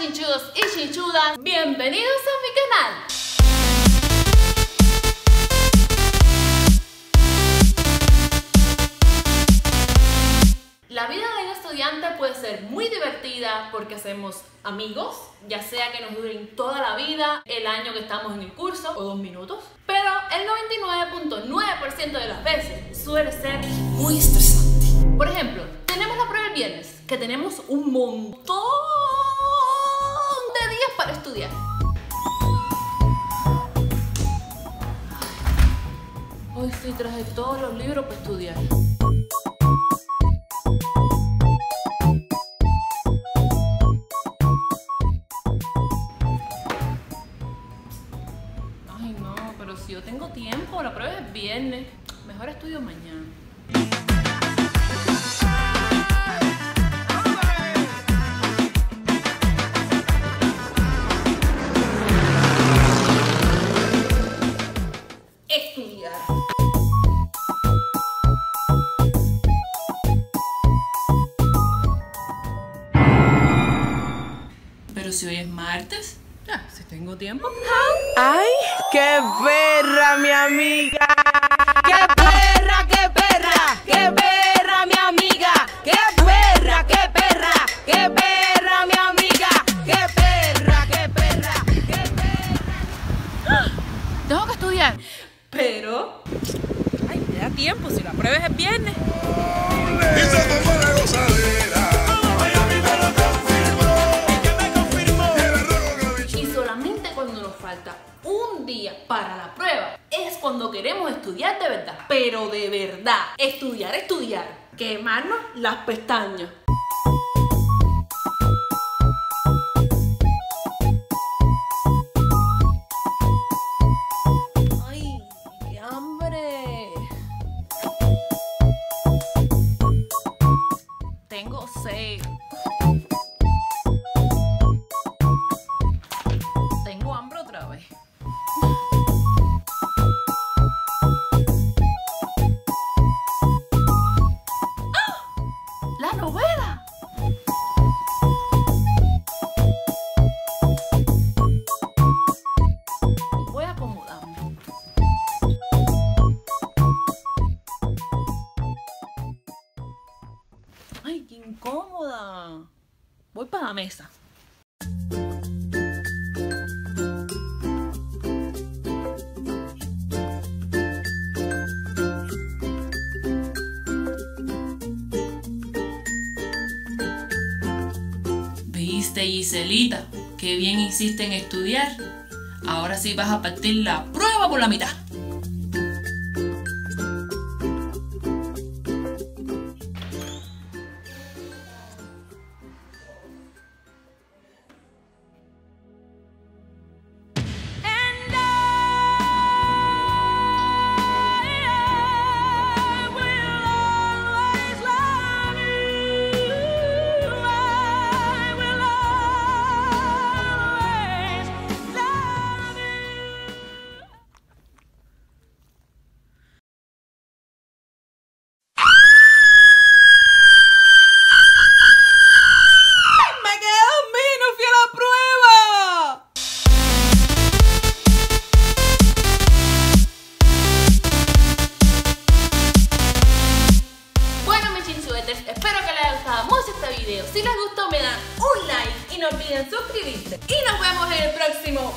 chinchudos y chinchudas, bienvenidos a mi canal. La vida de un estudiante puede ser muy divertida porque hacemos amigos, ya sea que nos duren toda la vida, el año que estamos en el curso o dos minutos, pero el 99.9% de las veces suele ser muy estresante. Por ejemplo, tenemos la prueba el viernes, que tenemos un montón Hoy sí traje todos los libros para estudiar. Ay, no, pero si yo tengo tiempo, la prueba es viernes. Mejor estudio mañana. Pero si hoy es martes, si tengo tiempo. ¡Ay, qué perra, mi amiga! ¡Qué perra, qué perra! ¡Qué perra, mi amiga! ¡Qué perra, qué perra! ¡Qué perra, mi amiga! ¡Qué perra, qué perra! ¡Qué perra! Tengo que estudiar. Pero. Ay, me da tiempo si la prueba es el viernes. Un día para la prueba es cuando queremos estudiar de verdad. Pero de verdad. Estudiar, estudiar. Quemarnos las pestañas. Tengo sed. Voy para la mesa. Viste, Giselita, qué bien hiciste en estudiar. Ahora sí vas a partir la prueba por la mitad. Espero que les haya gustado mucho este video. Si les gustó, me dan un like y no olviden suscribirse. Y nos vemos en el próximo